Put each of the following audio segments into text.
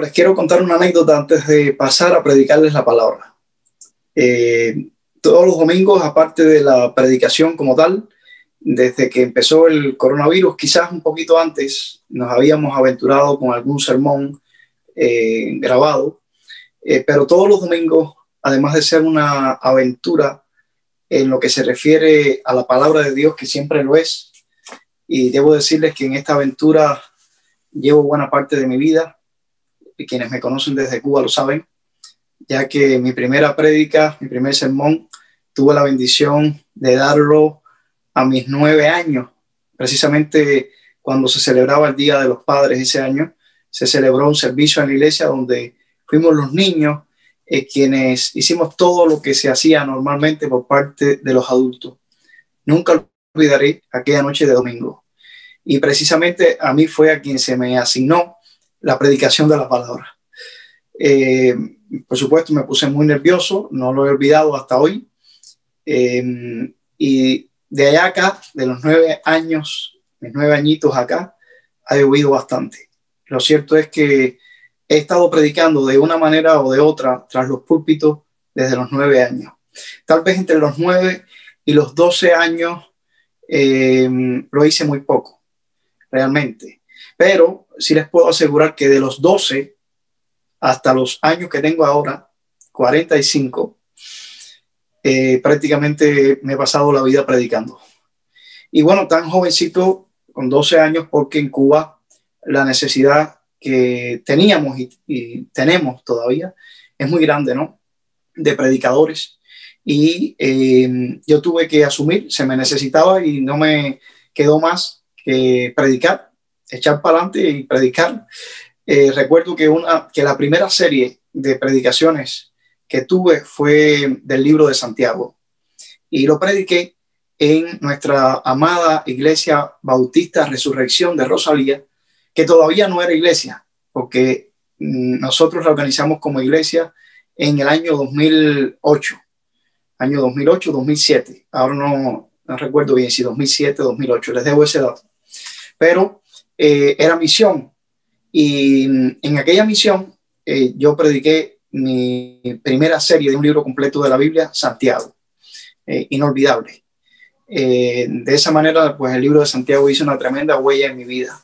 Les quiero contar una anécdota antes de pasar a predicarles la palabra. Eh, todos los domingos, aparte de la predicación como tal, desde que empezó el coronavirus, quizás un poquito antes, nos habíamos aventurado con algún sermón eh, grabado, eh, pero todos los domingos, además de ser una aventura en lo que se refiere a la palabra de Dios, que siempre lo es, y debo decirles que en esta aventura llevo buena parte de mi vida, y quienes me conocen desde Cuba lo saben, ya que mi primera prédica, mi primer sermón, tuve la bendición de darlo a mis nueve años, precisamente cuando se celebraba el Día de los Padres ese año, se celebró un servicio en la iglesia donde fuimos los niños eh, quienes hicimos todo lo que se hacía normalmente por parte de los adultos. Nunca olvidaré aquella noche de domingo. Y precisamente a mí fue a quien se me asignó la predicación de la palabra. Eh, por supuesto, me puse muy nervioso, no lo he olvidado hasta hoy. Eh, y de allá acá, de los nueve años, mis nueve añitos acá, ha llovido bastante. Lo cierto es que he estado predicando de una manera o de otra tras los púlpitos desde los nueve años. Tal vez entre los nueve y los doce años eh, lo hice muy poco, realmente. Pero sí les puedo asegurar que de los 12 hasta los años que tengo ahora, 45, eh, prácticamente me he pasado la vida predicando. Y bueno, tan jovencito, con 12 años, porque en Cuba la necesidad que teníamos y, tenemos todavía es muy grande, ¿no? De predicadores. Y eh, yo tuve que asumir, se me necesitaba y no me quedó más que predicar echar para adelante y predicar. Eh, recuerdo que, una, que la primera serie de predicaciones que tuve fue del libro de Santiago y lo prediqué en nuestra amada iglesia bautista Resurrección de Rosalía, que todavía no era iglesia, porque mm, nosotros la organizamos como iglesia en el año 2008, año 2008-2007, ahora no, no recuerdo bien si 2007-2008, les debo ese dato. Pero eh, era misión. Y en aquella misión eh, yo prediqué mi primera serie de un libro completo de la Biblia, Santiago, eh, inolvidable. de esa manera, pues el libro de Santiago hizo una tremenda huella en mi vida.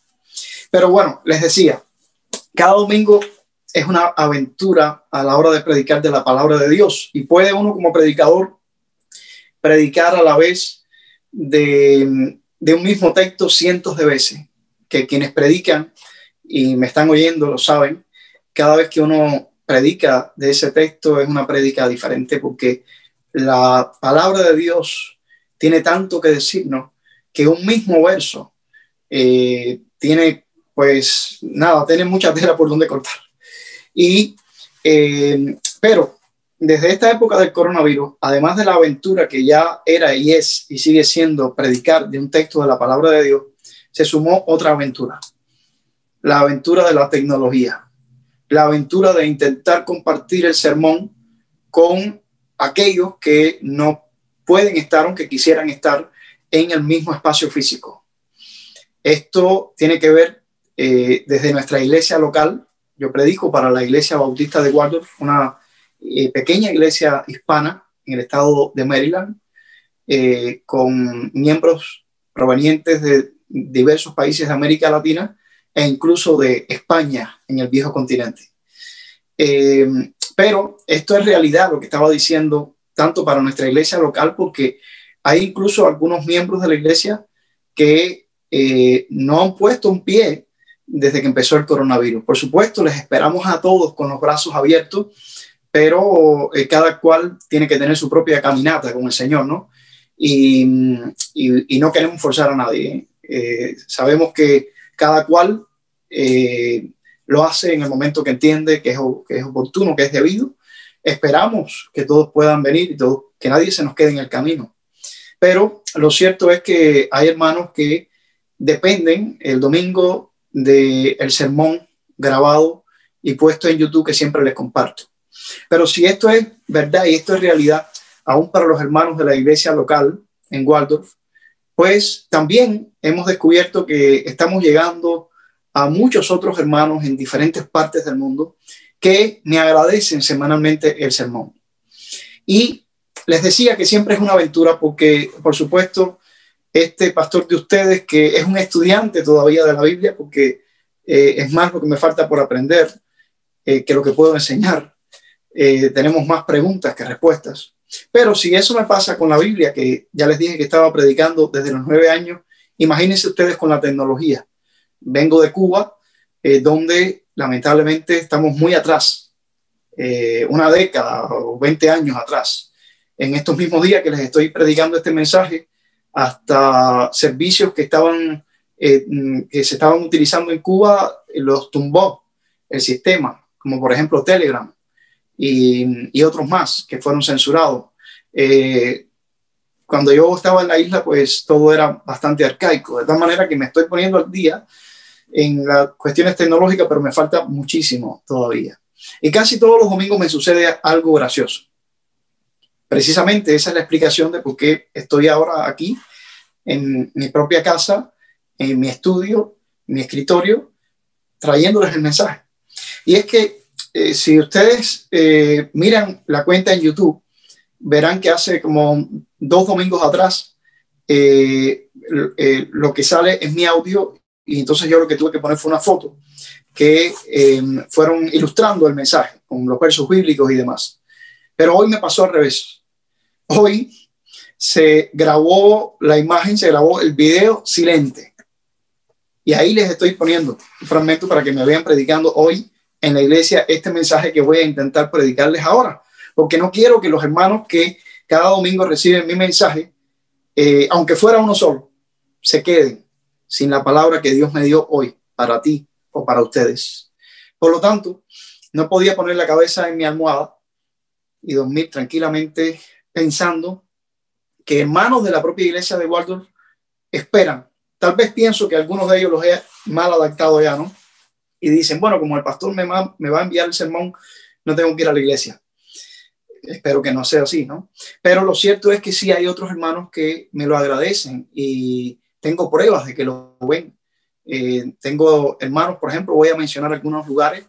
Pero bueno, les decía, cada domingo es una aventura a la hora de predicar de la palabra de Dios y puede uno como predicador predicar a la vez de, de un mismo texto cientos de veces que quienes predican y me están oyendo lo saben, cada vez que uno predica de ese texto es una prédica diferente porque la palabra de Dios tiene tanto que decirnos que un mismo verso eh, tiene, pues nada, tiene mucha tela por donde cortar. Y, eh, pero desde esta época del coronavirus, además de la aventura que ya era y es y sigue siendo predicar de un texto de la palabra de Dios, se sumó otra aventura, la aventura de la tecnología, la aventura de intentar compartir el sermón con aquellos que no pueden estar, aunque quisieran estar, en el mismo espacio físico. Esto tiene que ver eh, desde nuestra iglesia local. Yo predico para la iglesia bautista de Waldorf, una eh, pequeña iglesia hispana en el estado de Maryland, eh, con miembros provenientes de diversos países de América Latina e incluso de España en el viejo continente. Eh, pero esto es realidad lo que estaba diciendo tanto para nuestra iglesia local porque hay incluso algunos miembros de la iglesia que eh, no han puesto un pie desde que empezó el coronavirus. Por supuesto, les esperamos a todos con los brazos abiertos, pero eh, cada cual tiene que tener su propia caminata con el Señor, ¿no? Y, no queremos forzar a nadie. Eh, sabemos que cada cual eh, lo hace en el momento que entiende que es, que es oportuno, que es debido. Esperamos que todos puedan venir y que nadie se nos quede en el camino. Pero lo cierto es que hay hermanos que dependen el domingo del el sermón grabado y puesto en YouTube que siempre les comparto. Pero si esto es verdad y esto es realidad, aún para los hermanos de la iglesia local en Waldorf, pues también hemos descubierto que estamos llegando a muchos otros hermanos en diferentes partes del mundo que me agradecen semanalmente el sermón. Y les decía que siempre es una aventura porque, por supuesto, este pastor de ustedes, que es un estudiante todavía de la Biblia, porque eh, es más lo que me falta por aprender eh, que lo que puedo enseñar. Eh, tenemos más preguntas que respuestas. Pero si eso me pasa con la Biblia, que ya les dije que estaba predicando desde los nueve años, imagínense ustedes con la tecnología. Vengo de Cuba, donde lamentablemente estamos muy atrás, una década o 20 años atrás. En estos mismos días que les estoy predicando este mensaje, hasta servicios que estaban eh, que se estaban utilizando en Cuba los tumbó el sistema, como por ejemplo Telegram y, otros más que fueron censurados. Eh, cuando yo estaba en la isla, pues todo era bastante arcaico, de tal manera que me estoy poniendo al día en las cuestiones tecnológicas, pero me falta muchísimo todavía. Y casi todos los domingos me sucede algo gracioso. Precisamente esa es la explicación de por qué estoy ahora aquí en mi propia casa, en mi estudio, mi escritorio, trayéndoles el mensaje. Y es que eh, si ustedes eh, miran la cuenta en YouTube, verán que hace como dos domingos atrás eh, lo que sale es mi audio y entonces yo lo que tuve que poner fue una foto que fueron ilustrando el mensaje con los versos bíblicos y demás. Pero hoy me pasó al revés. Hoy se grabó la imagen, se grabó el video silente. Y ahí les estoy poniendo un fragmento para que me vean predicando hoy en la iglesia este mensaje que voy a intentar predicarles ahora. Porque no quiero que los hermanos que cada domingo reciben mi mensaje, eh, aunque fuera uno solo, se queden sin la palabra que Dios me dio hoy para ti o para ustedes. Por lo tanto, no podía poner la cabeza en mi almohada y dormir tranquilamente pensando que hermanos de la propia iglesia de Waldorf esperan. Tal vez pienso que algunos de ellos los he mal adaptado ya, ¿no? Y dicen, bueno, como el pastor me va, me va a enviar el sermón, no tengo que ir a la iglesia. Espero que no sea así, ¿no? Pero lo cierto es que sí hay otros hermanos que me lo agradecen y tengo pruebas de que lo ven. Eh, tengo hermanos, por ejemplo, voy a mencionar algunos lugares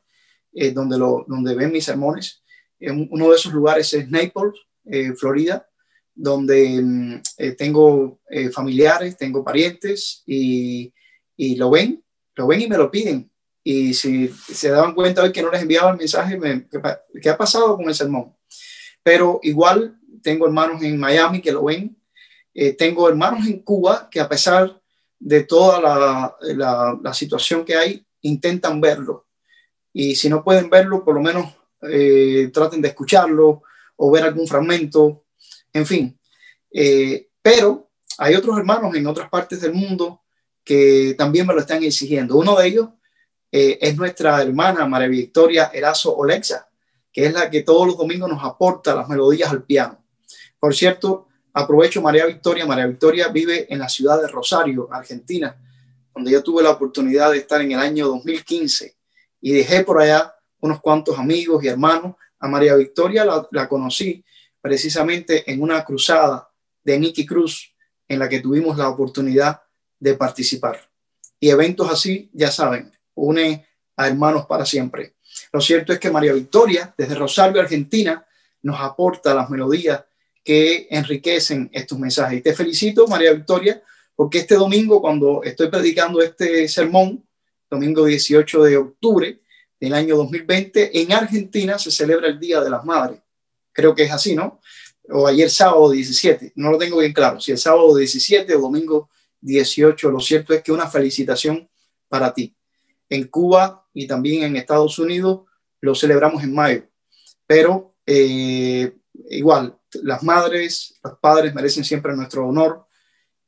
eh, donde, lo, donde ven mis sermones. uno de esos lugares es Naples, eh, Florida, donde mm, eh, tengo eh, familiares, tengo parientes y, y, lo ven, lo ven y me lo piden. Y si se daban cuenta hoy que no les enviaba el mensaje, me, ¿qué, ha pasado con el sermón? Pero igual tengo hermanos en Miami que lo ven, eh, tengo hermanos en Cuba que a pesar de toda la, situación que hay, intentan verlo. Y si no pueden verlo, por lo menos traten de escucharlo o ver algún fragmento en fin. Eh, pero hay otros hermanos en otras partes del mundo que también me lo están exigiendo. Uno de ellos eh, es nuestra hermana María Victoria Erazo Olexa, que es la que todos los domingos nos aporta las melodías al piano. Por cierto, aprovecho María Victoria. María Victoria vive en la ciudad de Rosario, Argentina, donde yo tuve la oportunidad de estar en el año 2015 y dejé por allá unos cuantos amigos y hermanos. A María Victoria la, conocí precisamente en una cruzada de Nicky Cruz en la que tuvimos la oportunidad de participar. Y eventos así, ya saben, une a hermanos para siempre. Lo cierto es que María Victoria, desde Rosario, Argentina, nos aporta las melodías que enriquecen estos mensajes. Y te felicito, María Victoria, porque este domingo, cuando estoy predicando este sermón, domingo 18 de octubre del año 2020, en Argentina se celebra el Día de las Madres creo que es así, ¿no? O ayer sábado 17, no lo tengo bien claro, si el sábado 17 o domingo 18, lo cierto es que una felicitación para ti. En Cuba y también en Estados Unidos lo celebramos en mayo, pero eh, igual, las madres, los padres merecen siempre nuestro honor.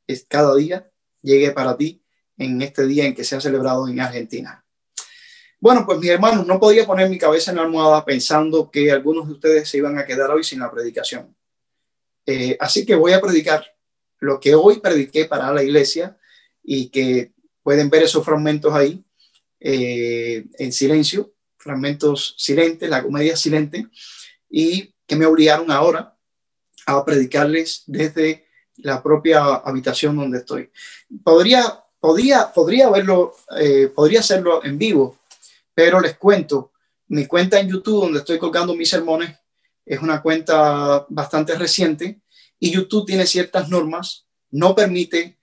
Es cada día llegue para ti en este día en que se ha celebrado en Argentina. Bueno, pues mis hermanos, no podía poner mi cabeza en la almohada pensando que algunos de ustedes se iban a quedar hoy sin la predicación. Eh, así que voy a predicar lo que hoy prediqué para la iglesia y que pueden ver esos fragmentos ahí eh, en silencio, fragmentos silentes, la comedia silente, y que me obligaron ahora a predicarles desde la propia habitación donde estoy. Podría podría, podría verlo, eh, podría hacerlo en vivo, pero les cuento, mi cuenta en YouTube donde estoy colgando mis sermones es una cuenta bastante reciente y YouTube tiene ciertas normas, no permite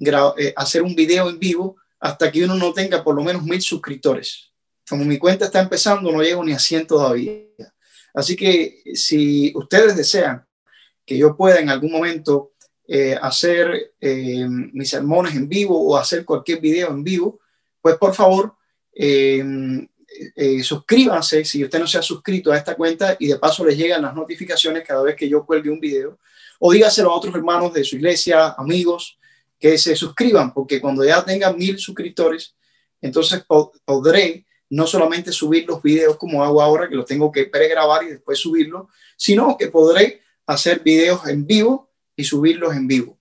eh, hacer un video en vivo hasta que uno no tenga por lo menos mil suscriptores. Como mi cuenta está empezando, no llego ni a 100 todavía. Así que si ustedes desean que yo pueda en algún momento eh, hacer eh, mis sermones en vivo o hacer cualquier video en vivo, pues por favor eh, suscríbanse si usted no se ha suscrito a esta cuenta y de paso les llegan las notificaciones cada vez que yo cuelgue un video. O dígaselo a otros hermanos de su iglesia, amigos, que se suscriban, porque cuando ya tengan mil suscriptores, entonces podré no solamente subir los videos como hago ahora, que los tengo que pregrabar y después subirlos, sino que podré hacer videos en vivo y subirlos en vivo.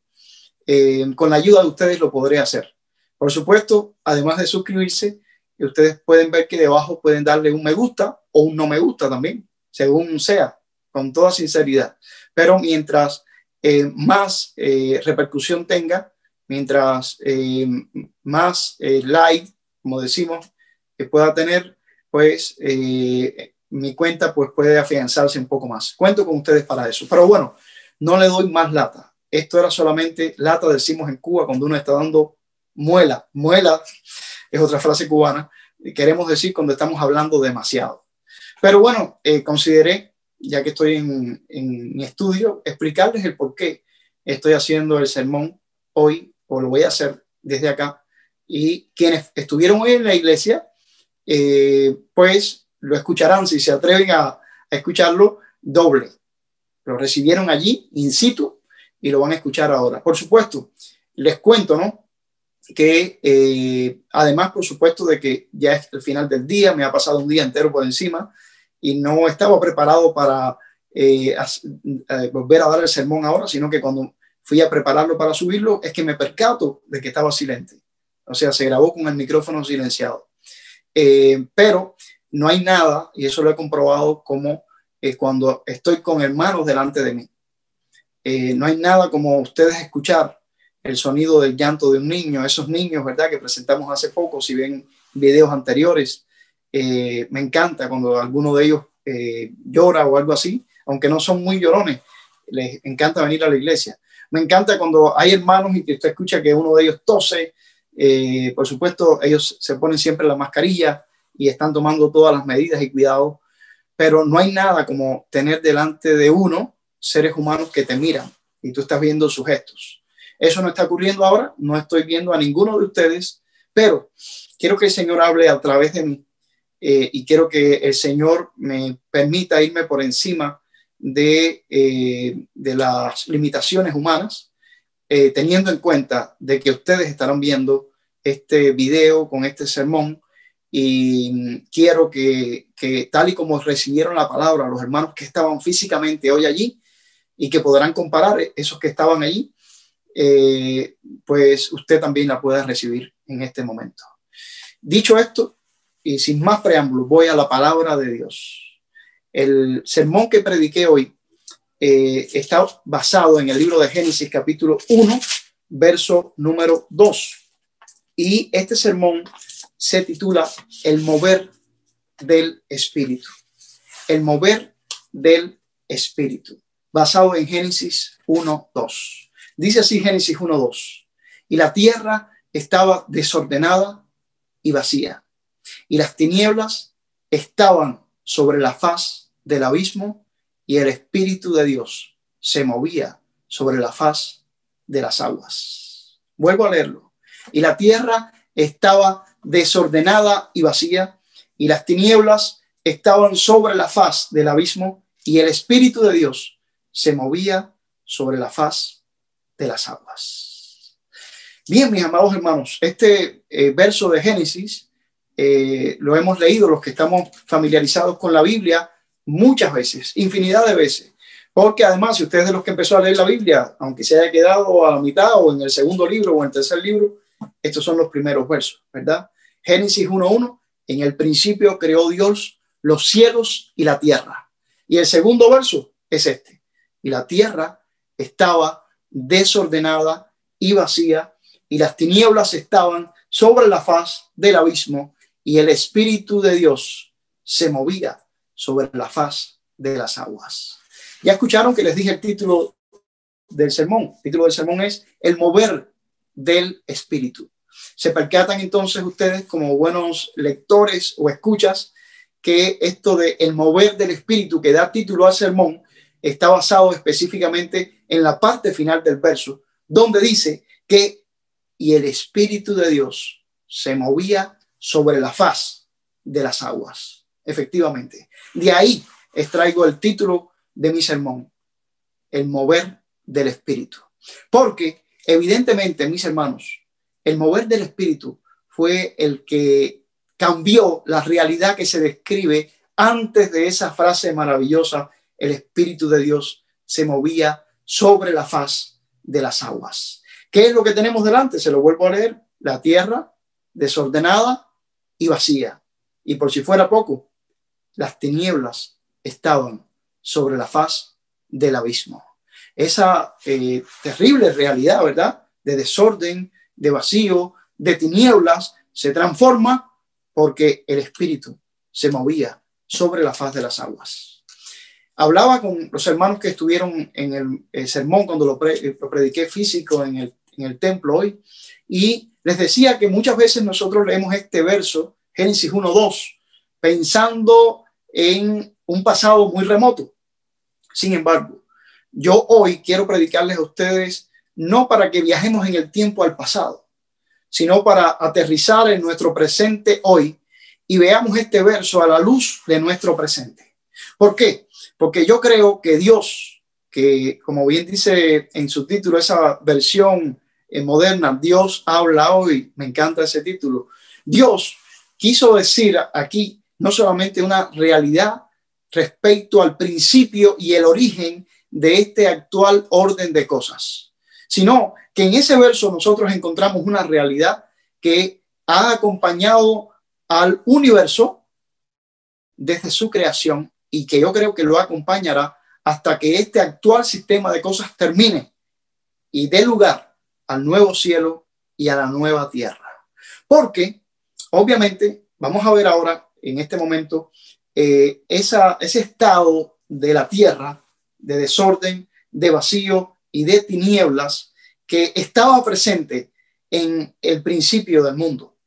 Eh, con la ayuda de ustedes lo podré hacer. Por supuesto, además de suscribirse, ustedes pueden ver que debajo pueden darle un me gusta o un no me gusta también, según sea, con toda sinceridad. Pero mientras eh, más eh, repercusión tenga, mientras eh, más like, como decimos, que pueda tener, pues mi cuenta pues puede afianzarse un poco más. Cuento con ustedes para eso. Pero bueno, no le doy más lata. Esto era solamente lata, decimos en Cuba, cuando uno está dando muela, muela es otra frase cubana, queremos decir cuando estamos hablando demasiado. Pero bueno, eh, consideré, ya que estoy en, mi estudio, explicarles el por qué estoy haciendo el sermón hoy, o lo voy a hacer desde acá, y quienes estuvieron hoy en la iglesia, eh, pues lo escucharán, si se atreven a, escucharlo, doble. Lo recibieron allí, in situ, y lo van a escuchar ahora. Por supuesto, les cuento, ¿no? que eh, además, por supuesto, de que ya es el final del día, me ha pasado un día entero por encima y no estaba preparado para eh, volver a dar el sermón ahora, sino que cuando fui a prepararlo para subirlo, es que me percato de que estaba silente. O sea, se grabó con el micrófono silenciado. pero no hay nada, y eso lo he comprobado como cuando estoy con hermanos delante de mí. no hay nada como ustedes escuchar el sonido del llanto de un niño, esos niños, ¿verdad? Que presentamos hace poco, si ven videos anteriores, eh, me encanta cuando alguno de ellos eh, llora o algo así, aunque no son muy llorones, les encanta venir a la iglesia. Me encanta cuando hay hermanos y que usted escucha que uno de ellos tose, eh, por supuesto, ellos se ponen siempre la mascarilla y están tomando todas las medidas y cuidados, pero no hay nada como tener delante de uno seres humanos que te miran y tú estás viendo sus gestos. Eso no está ocurriendo ahora, no estoy viendo a ninguno de ustedes, pero quiero que el Señor hable a través de mí eh, y quiero que el Señor me permita irme por encima de, eh, de las limitaciones humanas, eh, teniendo en cuenta de que ustedes estarán viendo este video con este sermón y quiero que, que tal y como recibieron la palabra los hermanos que estaban físicamente hoy allí y que podrán comparar esos que estaban allí, eh, pues usted también la pueda recibir en este momento. Dicho esto, y sin más preámbulos, voy a la palabra de Dios. El sermón que prediqué hoy eh, está basado en el libro de Génesis capítulo 1, verso número 2. Y este sermón se titula El mover del Espíritu. El mover del Espíritu, basado en Génesis 1, 2. Dice así Génesis 1.2. Y la tierra estaba desordenada y vacía. Y las tinieblas estaban sobre la faz del abismo y el Espíritu de Dios se movía sobre la faz de las aguas. Vuelvo a leerlo. Y la tierra estaba desordenada y vacía y las tinieblas estaban sobre la faz del abismo y el Espíritu de Dios se movía sobre la faz de las aguas. Bien, mis amados hermanos, este eh, verso de Génesis eh, lo hemos leído los que estamos familiarizados con la Biblia muchas veces, infinidad de veces. Porque además, si usted es de los que empezó a leer la Biblia, aunque se haya quedado a la mitad o en el segundo libro o en el tercer libro, estos son los primeros versos, ¿verdad? Génesis 1.1, en el principio creó Dios los cielos y la tierra. Y el segundo verso es este. Y la tierra estaba desordenada y vacía, y las tinieblas estaban sobre la faz del abismo y el Espíritu de Dios se movía sobre la faz de las aguas. Ya escucharon que les dije el título del sermón. El título del sermón es El mover del Espíritu. Se percatan entonces ustedes como buenos lectores o escuchas que esto de el mover del Espíritu que da título al sermón está basado específicamente en la parte final del verso, donde dice que y el Espíritu de Dios se movía sobre la faz de las aguas. Efectivamente. De ahí extraigo el título de mi sermón, el mover del Espíritu. Porque evidentemente, mis hermanos, el mover del Espíritu fue el que cambió la realidad que se describe antes de esa frase maravillosa, el Espíritu de Dios se movía sobre la faz de las aguas. ¿Qué es lo que tenemos delante? Se lo vuelvo a leer. La tierra desordenada y vacía. Y por si fuera poco, las tinieblas estaban sobre la faz del abismo. Esa eh, terrible realidad, ¿verdad? De desorden, de vacío, de tinieblas, se transforma porque el Espíritu se movía sobre la faz de las aguas. Hablaba con los hermanos que estuvieron en el, sermón cuando lo, prediqué físico en el, en el templo hoy y les decía que muchas veces nosotros leemos este verso, Génesis 1.2, pensando en un pasado muy remoto. Sin embargo, yo hoy quiero predicarles a ustedes no para que viajemos en el tiempo al pasado, sino para aterrizar en nuestro presente hoy y veamos este verso a la luz de nuestro presente. ¿Por qué? Porque yo creo que Dios, que como bien dice en su título esa versión eh, moderna, Dios habla hoy, me encanta ese título, Dios quiso decir aquí no solamente una realidad respecto al principio y el origen de este actual orden de cosas, sino que en ese verso nosotros encontramos una realidad que ha acompañado al universo desde su creación y que yo creo que lo acompañará hasta que este actual sistema de cosas termine y dé lugar al nuevo cielo y a la nueva tierra. Porque, obviamente, vamos a ver ahora, en este momento, eh, ese estado de la tierra, de desorden, de vacío y de tinieblas que estaba presente en el principio del mundo.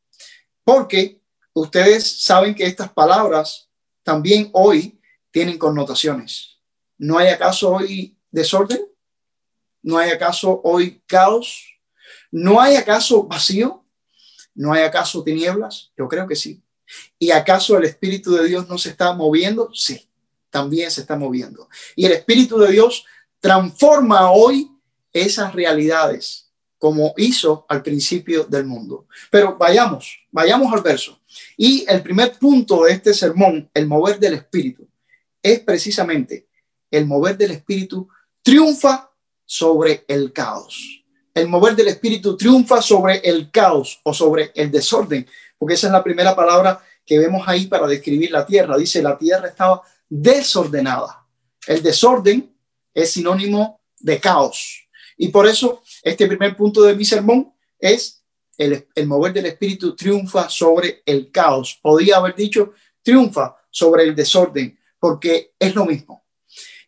Porque ustedes saben que estas palabras también hoy tienen connotaciones. ¿No hay acaso hoy desorden? ¿No hay acaso hoy caos? ¿No hay acaso vacío? ¿No hay acaso tinieblas? Yo creo que sí. ¿Y acaso el Espíritu de Dios no se está moviendo? Sí, también se está moviendo. Y el Espíritu de Dios transforma hoy esas realidades como hizo al principio del mundo. Pero vayamos, vayamos al verso. Y el primer punto de este sermón, el mover del Espíritu, es precisamente el mover del Espíritu triunfa sobre el caos. El mover del Espíritu triunfa sobre el caos o sobre el desorden porque esa es la primera palabra que vemos ahí para describir la tierra. Dice, la tierra estaba desordenada. El desorden es sinónimo de caos. Y por eso este primer punto de mi sermón es el, el mover del espíritu triunfa sobre el caos. Podría haber dicho triunfa sobre el desorden, porque es lo mismo.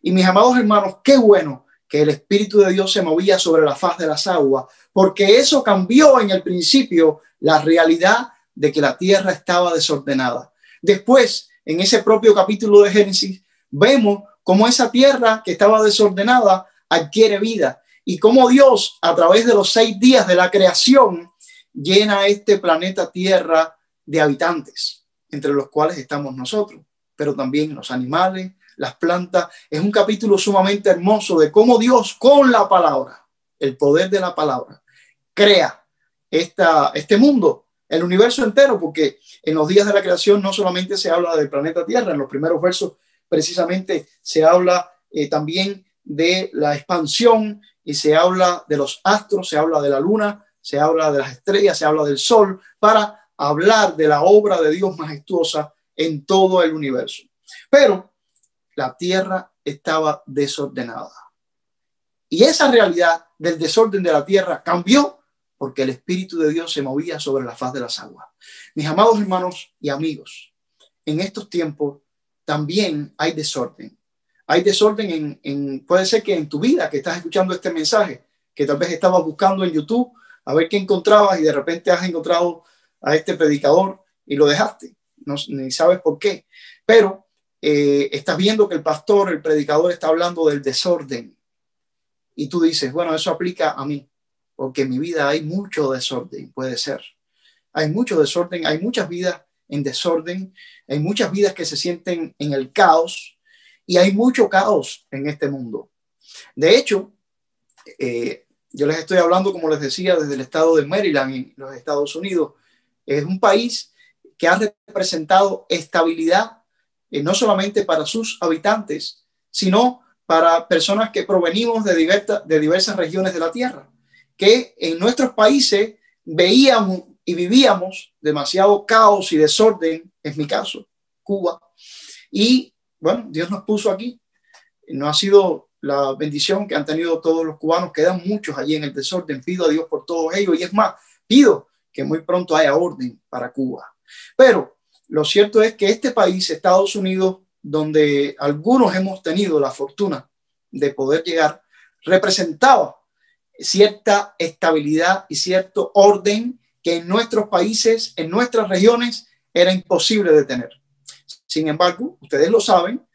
Y mis amados hermanos, qué bueno que el Espíritu de Dios se movía sobre la faz de las aguas, porque eso cambió en el principio la realidad de que la tierra estaba desordenada. Después, en ese propio capítulo de Génesis, vemos cómo esa tierra que estaba desordenada adquiere vida y cómo Dios, a través de los seis días de la creación, llena este planeta Tierra de habitantes, entre los cuales estamos nosotros, pero también los animales, las plantas. Es un capítulo sumamente hermoso de cómo Dios, con la palabra, el poder de la palabra, crea esta, este mundo el universo entero, porque en los días de la creación no solamente se habla del planeta Tierra, en los primeros versos precisamente se habla eh, también de la expansión y se habla de los astros, se habla de la luna, se habla de las estrellas, se habla del sol, para hablar de la obra de Dios majestuosa en todo el universo. Pero la tierra estaba desordenada. Y esa realidad del desorden de la tierra cambió porque el Espíritu de Dios se movía sobre la faz de las aguas. Mis amados hermanos y amigos, en estos tiempos también hay desorden. Hay desorden en, puede ser que en tu vida que estás escuchando este mensaje, que tal vez estabas buscando en YouTube a ver qué encontrabas y de repente has encontrado a este predicador y lo dejaste. No, sabes por qué. Pero eh, estás viendo que el pastor, el predicador está hablando del desorden. Y tú dices, bueno, eso aplica a mí, porque en mi vida hay mucho desorden, puede ser. Hay mucho desorden, hay muchas vidas en desorden, hay muchas vidas que se sienten en el caos y hay mucho caos en este mundo. De hecho, eh, yo les estoy hablando, como les decía, desde el estado de Maryland, en los Estados Unidos. Es un país que ha representado estabilidad eh, no solamente para sus habitantes, sino para personas que provenimos de, de diversas regiones de la Tierra, que en nuestros países veíamos y vivíamos demasiado caos y desorden, es mi caso, Cuba. Y bueno, Dios nos puso aquí. No ha sido la bendición que han tenido todos los cubanos, quedan muchos allí en el desorden. Pido a Dios por todos ellos y es más, pido que muy pronto haya orden para Cuba. Pero lo cierto es que este país, Estados Unidos, donde algunos hemos tenido la fortuna de poder llegar, representaba cierta estabilidad y cierto orden que en nuestros países, en nuestras regiones, era imposible de tener. Sin embargo, ustedes lo saben,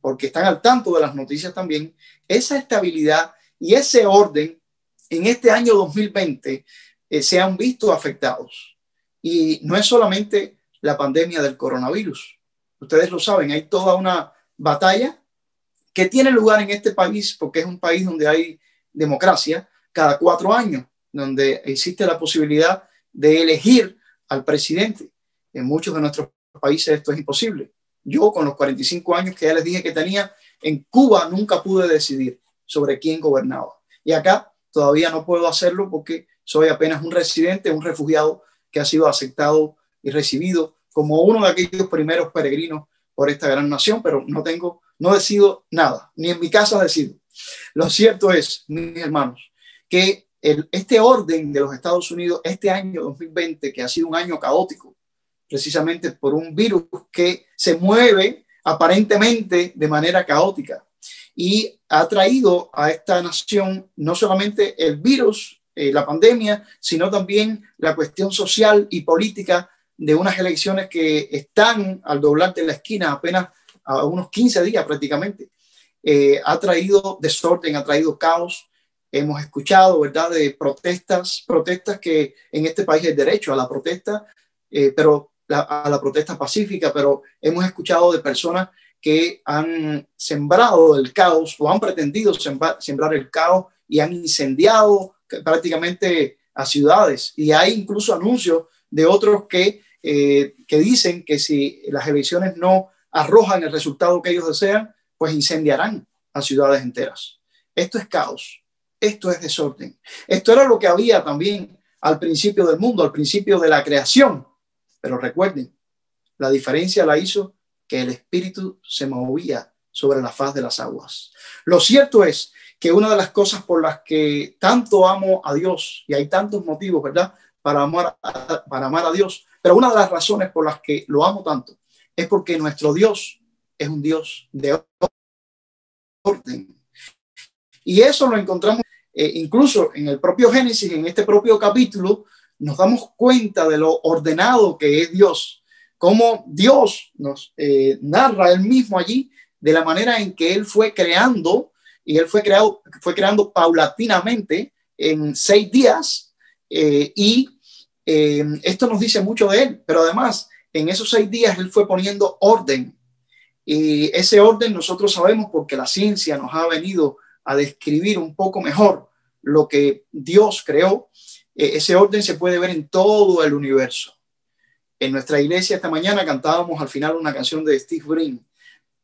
porque están al tanto de las noticias también, esa estabilidad y ese orden en este año 2020 eh, se han visto afectados. Y no es solamente la pandemia del coronavirus. Ustedes lo saben, hay toda una batalla que tiene lugar en este país porque es un país donde hay democracia cada cuatro años, donde existe la posibilidad de elegir al presidente. En muchos de nuestros países esto es imposible. Yo con los 45 años que ya les dije que tenía, en Cuba nunca pude decidir sobre quién gobernaba. Y acá todavía no puedo hacerlo porque soy apenas un residente, un refugiado que ha sido aceptado y recibido como uno de aquellos primeros peregrinos por esta gran nación, pero no tengo, no decido nada, ni en mi casa decido. Lo cierto es, mis hermanos, que este orden de los Estados Unidos, este año 2020, que ha sido un año caótico, precisamente por un virus que se mueve aparentemente de manera caótica y ha traído a esta nación no solamente el virus, eh, la pandemia, sino también la cuestión social y política de unas elecciones que están al doblar de la esquina apenas a unos 15 días prácticamente. Eh, ha traído desorden, ha traído caos, hemos escuchado, ¿verdad?, de protestas, protestas que en este país es derecho a la protesta, eh, pero a la protesta pacífica, pero hemos escuchado de personas que han sembrado el caos o han pretendido sembrar, el caos y han incendiado prácticamente a ciudades. Y hay incluso anuncios de otros que, eh, que dicen que si las elecciones no arrojan el resultado que ellos desean, pues incendiarán a ciudades enteras. Esto es caos. Esto es desorden. Esto era lo que había también al principio del mundo, al principio de la creación. Pero recuerden, la diferencia la hizo que el Espíritu se movía sobre la faz de las aguas. Lo cierto es que una de las cosas por las que tanto amo a Dios, y hay tantos motivos, ¿verdad?, para amar a, para amar a Dios, pero una de las razones por las que lo amo tanto es porque nuestro Dios es un Dios de orden. Y eso lo encontramos eh, incluso en el propio Génesis, en este propio capítulo, nos damos cuenta de lo ordenado que es Dios, cómo Dios nos eh, narra él mismo allí de la manera en que él fue creando y él fue creado, fue creando paulatinamente en seis días eh, y esto nos dice mucho de él, pero además en esos seis días él fue poniendo orden y ese orden nosotros sabemos porque la ciencia nos ha venido a describir un poco mejor lo que Dios creó, eh, ese orden se puede ver en todo el universo. En nuestra iglesia esta mañana cantábamos al final una canción de Steve Green.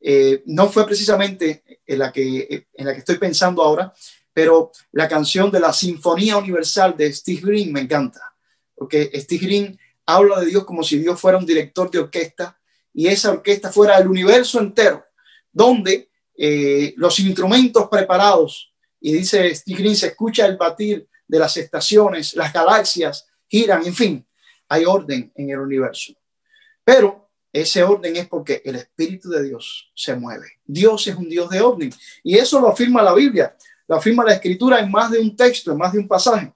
Eh, no fue precisamente en la, que, en la que estoy pensando ahora, pero la canción de la Sinfonía Universal de Steve Green me encanta, porque Steve Green habla de Dios como si Dios fuera un director de orquesta y esa orquesta fuera el universo entero, donde eh, los instrumentos preparados, y dice Steve Green, se escucha el batir de las estaciones, las galaxias giran, en fin, hay orden en el universo. Pero ese orden es porque el Espíritu de Dios se mueve. Dios es un Dios de orden. Y eso lo afirma la Biblia, lo afirma la Escritura en más de un texto, en más de un pasaje.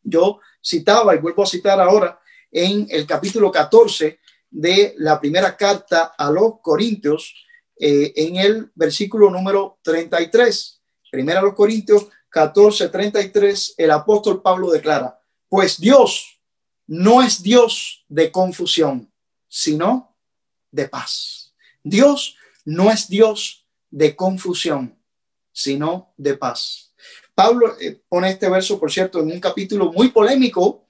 Yo citaba y vuelvo a citar ahora en el capítulo 14 de la primera carta a los Corintios, eh, en el versículo número 33. Primera los Corintios 14, 33, el apóstol Pablo declara, pues Dios no es Dios de confusión, sino de paz. Dios no es Dios de confusión, sino de paz. Pablo eh, pone este verso, por cierto, en un capítulo muy polémico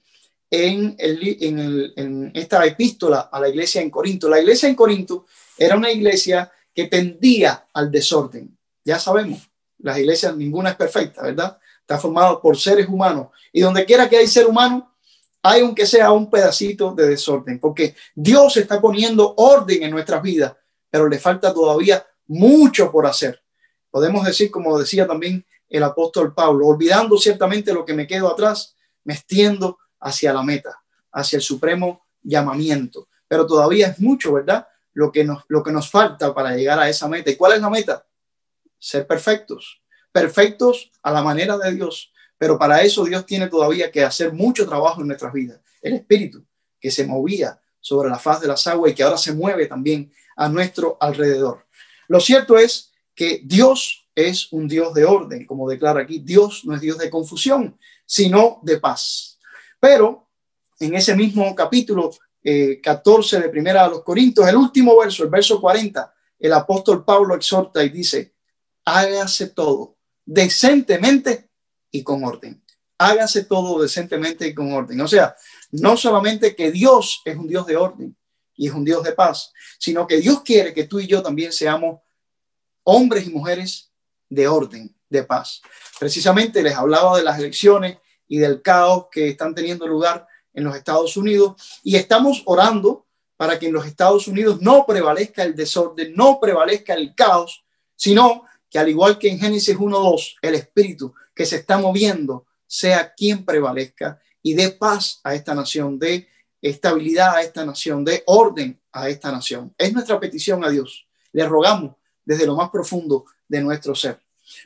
en, en, esta epístola a la iglesia en Corinto. La iglesia en Corinto era una iglesia que tendía al desorden. Ya sabemos, las iglesias ninguna es perfecta, ¿verdad? Está formado por seres humanos. Y donde quiera que hay ser humano, hay aunque sea un pedacito de desorden, porque Dios está poniendo orden en nuestras vidas, pero le falta todavía mucho por hacer. Podemos decir, como decía también el apóstol Pablo, olvidando ciertamente lo que me quedo atrás, me extiendo hacia la meta, hacia el supremo llamamiento. Pero todavía es mucho, ¿verdad? Lo que nos, lo que nos falta para llegar a esa meta. ¿Y cuál es la meta? Ser perfectos, perfectos a la manera de Dios, pero para eso Dios tiene todavía que hacer mucho trabajo en nuestras vidas. El Espíritu que se movía sobre la faz de las aguas y que ahora se mueve también a nuestro alrededor. Lo cierto es que Dios es un Dios de orden, como declara aquí. Dios no es Dios de confusión, sino de paz. Pero en ese mismo capítulo 14 eh, de Primera a los Corintios, el último verso, el verso 40, el apóstol Pablo exhorta y dice, hágase todo decentemente y con orden. Hágase todo decentemente y con orden. O sea, no solamente que Dios es un Dios de orden y es un Dios de paz, sino que Dios quiere que tú y yo también seamos hombres y mujeres de orden, de paz. Precisamente les hablaba de las elecciones y del caos que están teniendo lugar en los Estados Unidos y estamos orando para que en los Estados Unidos no prevalezca el desorden, no prevalezca el caos, sino que al igual que en Génesis 1.2, el Espíritu que se está moviendo sea quien prevalezca y dé paz a esta nación, de estabilidad a esta nación, de orden a esta nación. Es nuestra petición a Dios. Le rogamos desde lo más profundo de nuestro ser.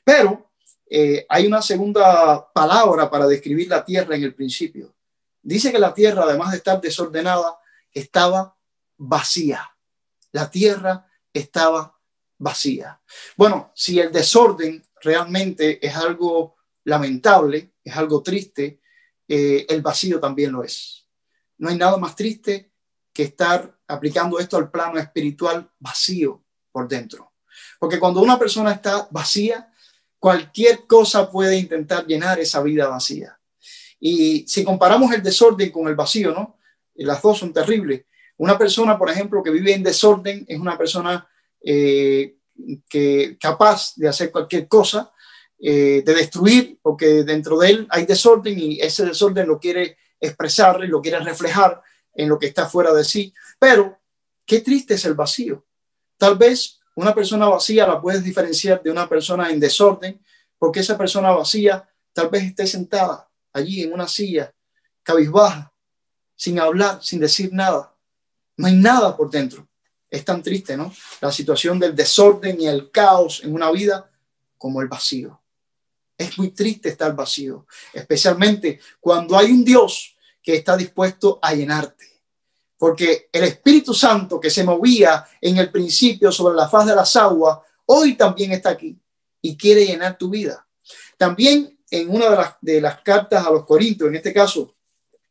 Pero eh, hay una segunda palabra para describir la tierra en el principio. Dice que la tierra, además de estar desordenada, estaba vacía. La tierra estaba vacía. Bueno, si el desorden realmente es algo lamentable, es algo triste, eh, el vacío también lo es. No hay nada más triste que estar aplicando esto al plano espiritual vacío por dentro. Porque cuando una persona está vacía, cualquier cosa puede intentar llenar esa vida vacía. Y si comparamos el desorden con el vacío, ¿no? Las dos son terribles. Una persona, por ejemplo, que vive en desorden es una persona eh, que capaz de hacer cualquier cosa, eh, de destruir, porque dentro de él hay desorden y ese desorden lo quiere expresar, lo quiere reflejar en lo que está fuera de sí. Pero qué triste es el vacío. Tal vez una persona vacía la puedes diferenciar de una persona en desorden, porque esa persona vacía tal vez esté sentada allí en una silla, cabizbaja, sin hablar, sin decir nada. No hay nada por dentro. Es tan triste, ¿no? La situación del desorden y el caos en una vida como el vacío. Es muy triste estar vacío, especialmente cuando hay un Dios que está dispuesto a llenarte. Porque el Espíritu Santo que se movía en el principio sobre la faz de las aguas, hoy también está aquí y quiere llenar tu vida. También en una de las, cartas a los Corintios, en este caso,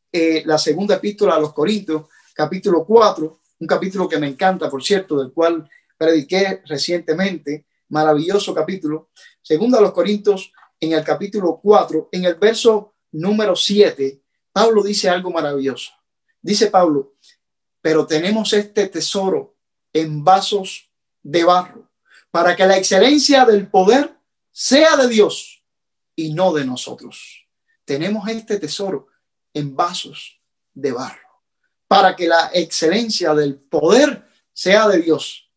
eh, la segunda epístola a los Corintios, capítulo 4, un capítulo que me encanta, por cierto, del cual prediqué recientemente, maravilloso capítulo, segunda a los Corintios, en el capítulo 4, en el verso número 7, Pablo dice algo maravilloso. Dice Pablo, pero tenemos este tesoro en vasos de barro, para que la excelencia del poder sea de Dios y no de nosotros. Tenemos este tesoro en vasos de barro, para que la excelencia del poder sea de Dios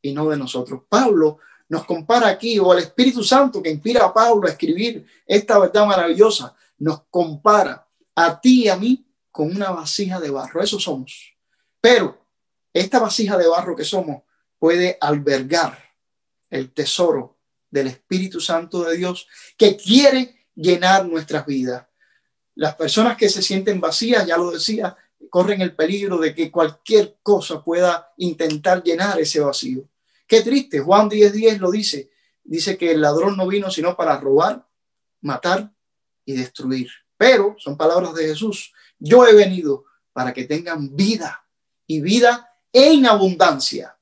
y no de nosotros. Pablo nos compara aquí, o el Espíritu Santo que inspira a Pablo a escribir esta verdad maravillosa, nos compara a ti y a mí con una vasija de barro. Eso somos. Pero esta vasija de barro que somos puede albergar el tesoro del Espíritu Santo de Dios que quiere llenar nuestras vidas. Las personas que se sienten vacías, ya lo decía, corren el peligro de que cualquier cosa pueda intentar llenar ese vacío. Qué triste, Juan 10:10 10 lo dice. Dice que el ladrón no vino sino para robar, matar y destruir. Pero son palabras de Jesús. Yo he venido para que tengan vida y vida en abundancia.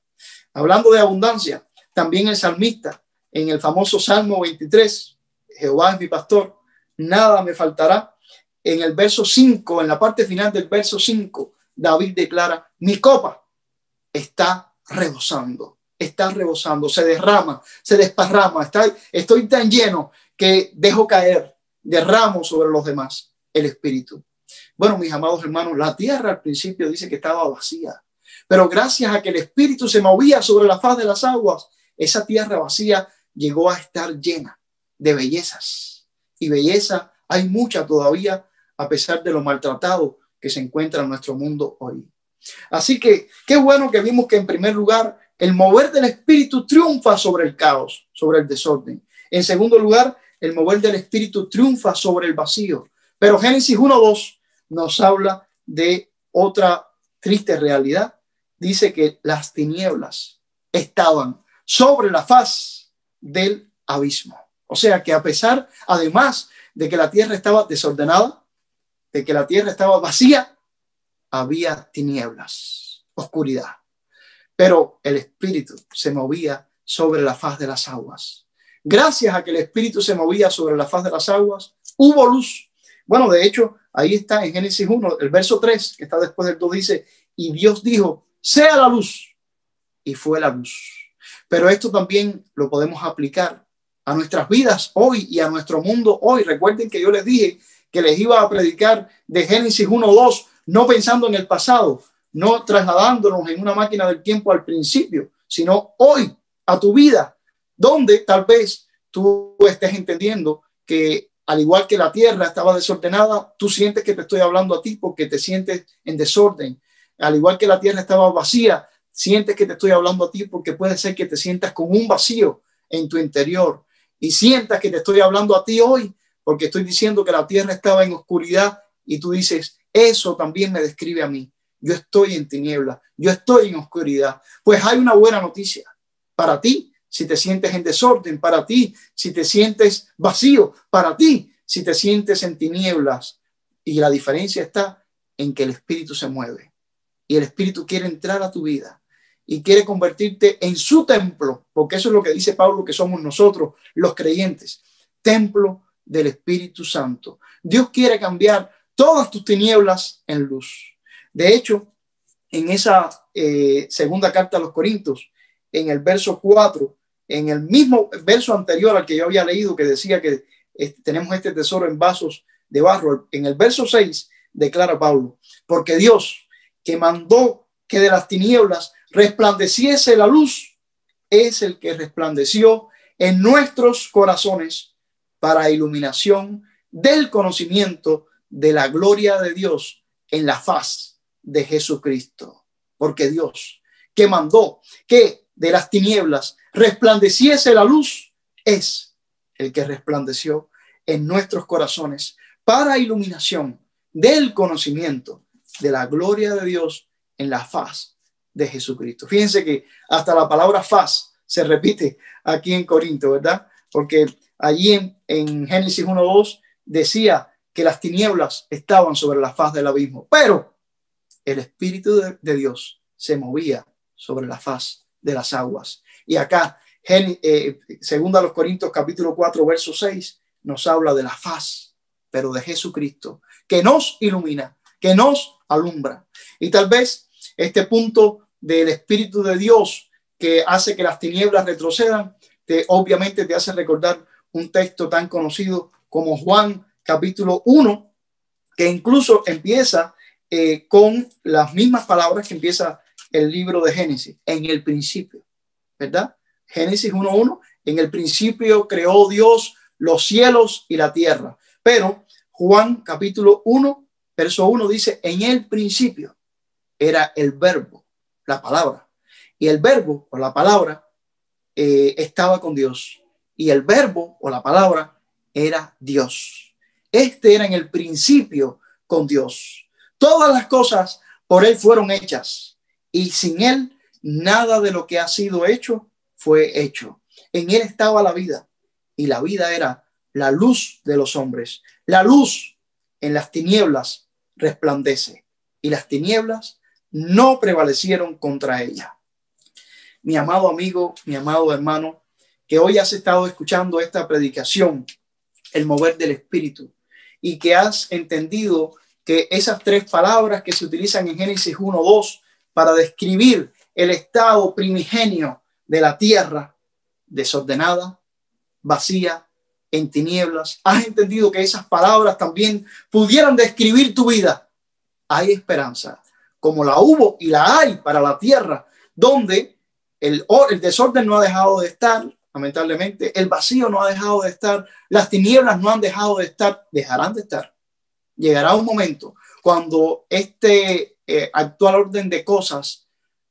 Hablando de abundancia, también el salmista en el famoso Salmo 23, Jehová es mi pastor, nada me faltará. En el verso 5, en la parte final del verso 5, David declara, mi copa está rebosando, está rebosando, se derrama, se desparrama, está, estoy tan lleno que dejo caer, derramo sobre los demás el Espíritu. Bueno, mis amados hermanos, la tierra al principio dice que estaba vacía, pero gracias a que el Espíritu se movía sobre la faz de las aguas, esa tierra vacía llegó a estar llena de bellezas. Y belleza hay mucha todavía a pesar de lo maltratado que se encuentra en nuestro mundo hoy. Así que qué bueno que vimos que en primer lugar el mover del espíritu triunfa sobre el caos, sobre el desorden. En segundo lugar, el mover del espíritu triunfa sobre el vacío. Pero Génesis 1.2 nos habla de otra triste realidad. Dice que las tinieblas estaban sobre la faz del abismo. O sea que a pesar, además de que la tierra estaba desordenada, de que la tierra estaba vacía, había tinieblas, oscuridad. Pero el Espíritu se movía sobre la faz de las aguas. Gracias a que el Espíritu se movía sobre la faz de las aguas, hubo luz. Bueno, de hecho, ahí está en Génesis 1, el verso 3, que está después del 2, dice, y Dios dijo, sea la luz. Y fue la luz. Pero esto también lo podemos aplicar a nuestras vidas hoy y a nuestro mundo hoy. Recuerden que yo les dije que les iba a predicar de Génesis 1.2, no pensando en el pasado, no trasladándonos en una máquina del tiempo al principio, sino hoy, a tu vida, donde tal vez tú estés entendiendo que al igual que la tierra estaba desordenada, tú sientes que te estoy hablando a ti porque te sientes en desorden. Al igual que la tierra estaba vacía, sientes que te estoy hablando a ti porque puede ser que te sientas con un vacío en tu interior y sientas que te estoy hablando a ti hoy porque estoy diciendo que la tierra estaba en oscuridad y tú dices, eso también me describe a mí. Yo estoy en tiniebla, yo estoy en oscuridad. Pues hay una buena noticia para ti si te sientes en desorden, para ti si te sientes vacío, para ti si te sientes en tinieblas. Y la diferencia está en que el Espíritu se mueve y el Espíritu quiere entrar a tu vida y quiere convertirte en su templo, porque eso es lo que dice Pablo que somos nosotros, los creyentes, templo del Espíritu Santo. Dios quiere cambiar todas tus tinieblas en luz. De hecho, en esa eh, segunda carta a los Corintios, en el verso 4, en el mismo verso anterior al que yo había leído, que decía que eh, tenemos este tesoro en vasos de barro, en el verso 6 declara Pablo, porque Dios que mandó que de las tinieblas resplandeciese la luz, es el que resplandeció en nuestros corazones para iluminación del conocimiento de la gloria de Dios en la faz de Jesucristo. Porque Dios, que mandó que de las tinieblas resplandeciese la luz, es el que resplandeció en nuestros corazones para iluminación del conocimiento de la gloria de Dios en la faz de Jesucristo. Fíjense que hasta la palabra faz se repite aquí en Corinto, ¿verdad? Porque allí en, en Génesis 1.2 decía que las tinieblas estaban sobre la faz del abismo, pero el Espíritu de, Dios se movía sobre la faz de las aguas. Y acá, eh, segunda a los Corintios capítulo 4, verso 6, nos habla de la faz, pero de Jesucristo, que nos ilumina, que nos alumbra. Y tal vez este punto del Espíritu de Dios que hace que las tinieblas retrocedan, te, obviamente te hace recordar un texto tan conocido como Juan capítulo 1, que incluso empieza eh, con las mismas palabras que empieza el libro de Génesis, en el principio, ¿verdad? Génesis 1.1, en el principio creó Dios los cielos y la tierra, pero Juan capítulo 1, verso 1 dice, en el principio era el verbo, la palabra. Y el verbo o la palabra eh, estaba con Dios. Y el verbo o la palabra era Dios. Este era en el principio con Dios. Todas las cosas por Él fueron hechas. Y sin Él, nada de lo que ha sido hecho fue hecho. En Él estaba la vida. Y la vida era la luz de los hombres. La luz en las tinieblas resplandece. Y las tinieblas no prevalecieron contra ella. Mi amado amigo, mi amado hermano, que hoy has estado escuchando esta predicación, el mover del Espíritu, y que has entendido que esas tres palabras que se utilizan en Génesis 1.2 para describir el estado primigenio de la tierra, desordenada, vacía, en tinieblas, has entendido que esas palabras también pudieran describir tu vida. Hay esperanza, como la hubo y la hay para la tierra, donde el, el desorden no ha dejado de estar, lamentablemente, el vacío no ha dejado de estar, las tinieblas no han dejado de estar, dejarán de estar. Llegará un momento cuando este eh, actual orden de cosas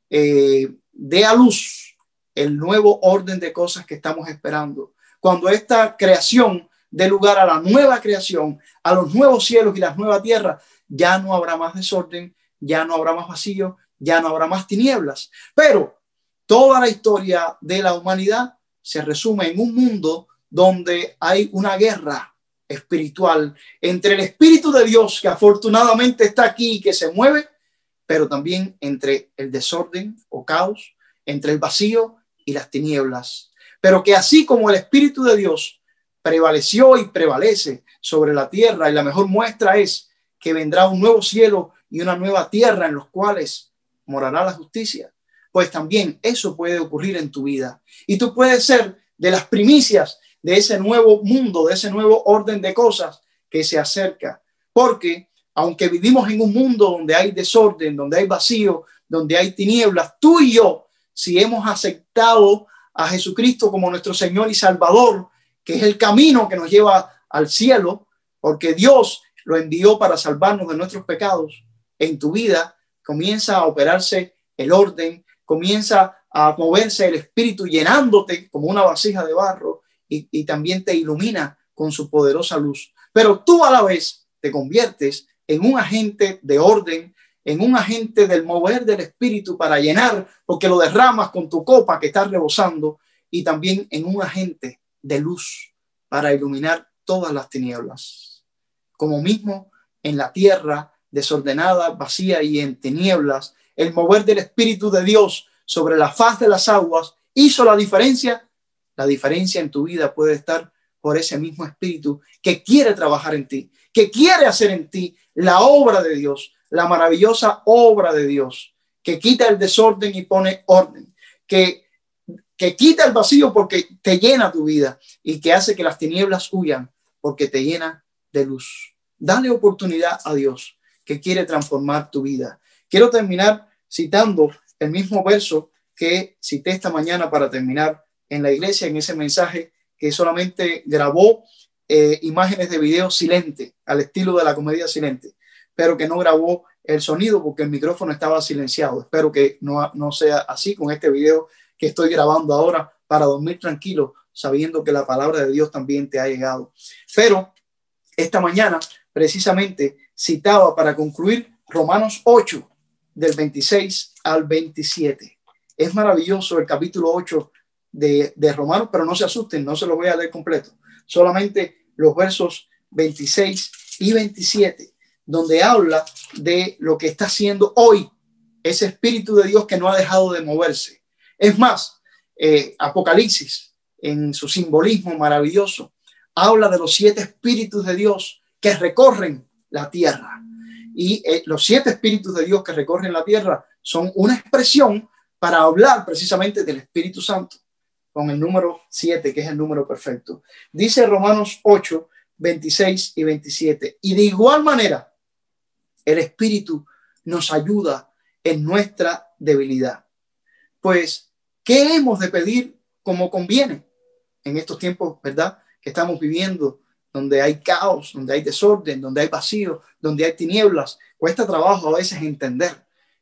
eh, dé a luz el nuevo orden de cosas que estamos esperando. Cuando esta creación dé lugar a la nueva creación, a los nuevos cielos y las nuevas tierras, ya no habrá más desorden, ya no habrá más vacío, ya no habrá más tinieblas. Pero toda la historia de la humanidad se resume en un mundo donde hay una guerra espiritual entre el Espíritu de Dios, que afortunadamente está aquí y que se mueve, pero también entre el desorden o caos, entre el vacío y las tinieblas. Pero que así como el Espíritu de Dios prevaleció y prevalece sobre la tierra, y la mejor muestra es que vendrá un nuevo cielo y una nueva tierra en los cuales morará la justicia, pues también eso puede ocurrir en tu vida. Y tú puedes ser de las primicias de ese nuevo mundo, de ese nuevo orden de cosas que se acerca. Porque aunque vivimos en un mundo donde hay desorden, donde hay vacío, donde hay tinieblas, tú y yo, si hemos aceptado a Jesucristo como nuestro Señor y Salvador, que es el camino que nos lleva al cielo, porque Dios lo envió para salvarnos de nuestros pecados, en tu vida comienza a operarse el orden, comienza a moverse el espíritu llenándote como una vasija de barro y, también te ilumina con su poderosa luz. Pero tú a la vez te conviertes en un agente de orden, en un agente del mover del espíritu para llenar, porque lo derramas con tu copa que está rebosando, y también en un agente de luz para iluminar todas las tinieblas. Como mismo en la tierra desordenada, vacía y en tinieblas, el mover del Espíritu de Dios sobre la faz de las aguas hizo la diferencia. La diferencia en tu vida puede estar por ese mismo Espíritu que quiere trabajar en ti, que quiere hacer en ti la obra de Dios, la maravillosa obra de Dios, que quita el desorden y pone orden, que, que quita el vacío porque te llena tu vida y que hace que las tinieblas huyan porque te llena de luz. Dale oportunidad a Dios que quiere transformar tu vida. Quiero terminar citando el mismo verso que cité esta mañana para terminar en la iglesia, en ese mensaje que solamente grabó eh, imágenes de video silente, al estilo de la comedia silente, pero que no grabó el sonido porque el micrófono estaba silenciado. Espero que no, no sea así con este video que estoy grabando ahora para dormir tranquilo, sabiendo que la palabra de Dios también te ha llegado. Pero esta mañana, precisamente, citaba para concluir Romanos 8, del 26 al 27. Es maravilloso el capítulo 8 de, de Romanos, pero no se asusten, no se lo voy a leer completo. Solamente los versos 26 y 27, donde habla de lo que está haciendo hoy ese Espíritu de Dios que no ha dejado de moverse. Es más, eh, Apocalipsis, en su simbolismo maravilloso, habla de los siete espíritus de Dios que recorren la tierra. Y eh, los siete espíritus de Dios que recorren la tierra son una expresión para hablar precisamente del Espíritu Santo, con el número siete, que es el número perfecto. Dice Romanos 8, 26 y 27. Y de igual manera, el Espíritu nos ayuda en nuestra debilidad. Pues, ¿qué hemos de pedir como conviene en estos tiempos, verdad? Que estamos viviendo donde hay caos, donde hay desorden, donde hay vacío, donde hay tinieblas. Cuesta trabajo a veces entender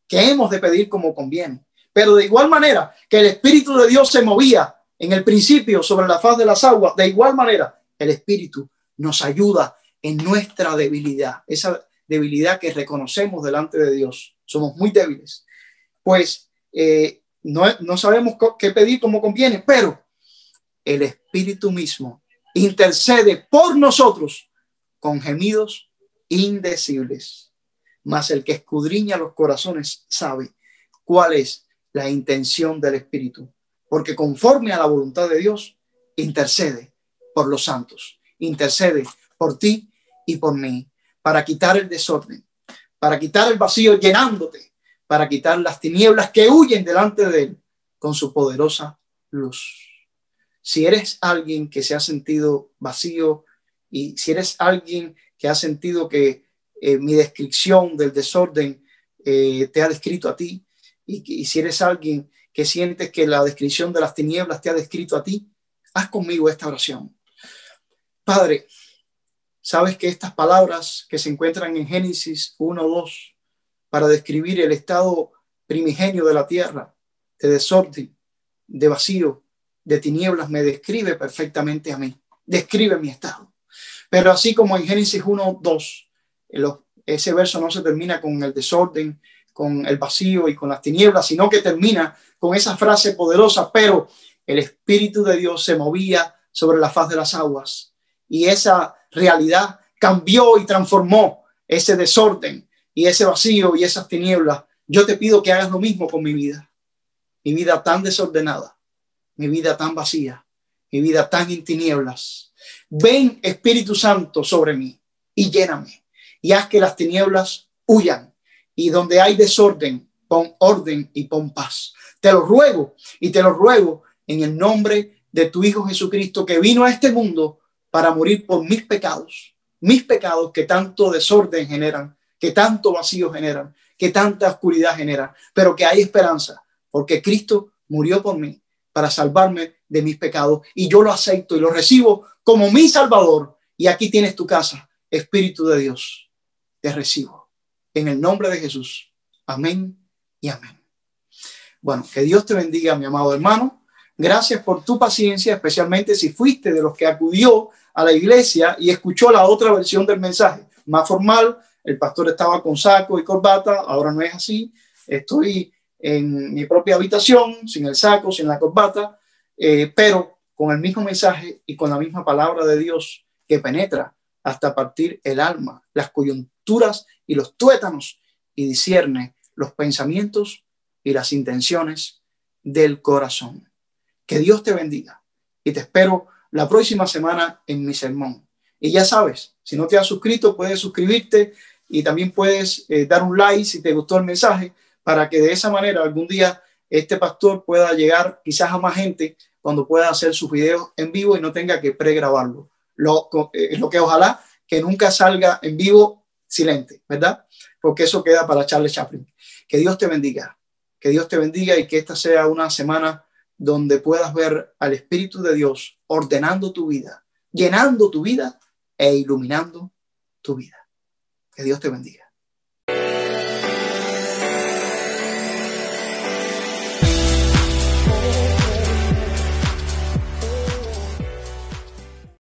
que hemos de pedir como conviene. Pero de igual manera que el Espíritu de Dios se movía en el principio sobre la faz de las aguas, de igual manera el Espíritu nos ayuda en nuestra debilidad, esa debilidad que reconocemos delante de Dios. Somos muy débiles. Pues eh, no, no sabemos qué pedir como conviene, pero el Espíritu mismo intercede por nosotros con gemidos indecibles. Mas el que escudriña los corazones sabe cuál es la intención del Espíritu, porque conforme a la voluntad de Dios, intercede por los santos, intercede por ti y por mí, para quitar el desorden, para quitar el vacío llenándote, para quitar las tinieblas que huyen delante de Él con su poderosa luz. Si eres alguien que se ha sentido vacío y si eres alguien que ha sentido que eh, mi descripción del desorden eh, te ha descrito a ti y, y si eres alguien que sientes que la descripción de las tinieblas te ha descrito a ti, haz conmigo esta oración. Padre, sabes que estas palabras que se encuentran en Génesis 1.2 para describir el estado primigenio de la tierra, de desorden, de vacío, de tinieblas me describe perfectamente a mí, describe mi estado. Pero así como en Génesis 1, 2, ese verso no se termina con el desorden, con el vacío y con las tinieblas, sino que termina con esa frase poderosa, pero el Espíritu de Dios se movía sobre la faz de las aguas y esa realidad cambió y transformó ese desorden y ese vacío y esas tinieblas. Yo te pido que hagas lo mismo con mi vida, mi vida tan desordenada, mi vida tan vacía, mi vida tan en tinieblas. Ven Espíritu Santo sobre mí y lléname y haz que las tinieblas huyan y donde hay desorden, pon orden y pon paz. Te lo ruego y te lo ruego en el nombre de tu Hijo Jesucristo que vino a este mundo para morir por mis pecados, mis pecados que tanto desorden generan, que tanto vacío generan, que tanta oscuridad generan, pero que hay esperanza, porque Cristo murió por mí para salvarme de mis pecados y yo lo acepto y lo recibo como mi Salvador. Y aquí tienes tu casa, Espíritu de Dios, te recibo. En el nombre de Jesús. Amén y amén. Bueno, que Dios te bendiga, mi amado hermano. Gracias por tu paciencia, especialmente si fuiste de los que acudió a la iglesia y escuchó la otra versión del mensaje, más formal. El pastor estaba con saco y corbata, ahora no es así. Estoy en mi propia habitación, sin el saco, sin la corbata, eh, pero con el mismo mensaje y con la misma palabra de Dios que penetra hasta partir el alma, las coyunturas y los tuétanos y discierne los pensamientos y las intenciones del corazón. Que Dios te bendiga y te espero la próxima semana en mi sermón. Y ya sabes, si no te has suscrito, puedes suscribirte y también puedes eh, dar un like si te gustó el mensaje para que de esa manera algún día este pastor pueda llegar quizás a más gente cuando pueda hacer sus videos en vivo y no tenga que pregrabarlo. Lo, eh, lo que ojalá que nunca salga en vivo silente, ¿verdad? Porque eso queda para Charles Chaplin. Que Dios te bendiga, que Dios te bendiga y que esta sea una semana donde puedas ver al Espíritu de Dios ordenando tu vida, llenando tu vida e iluminando tu vida. Que Dios te bendiga.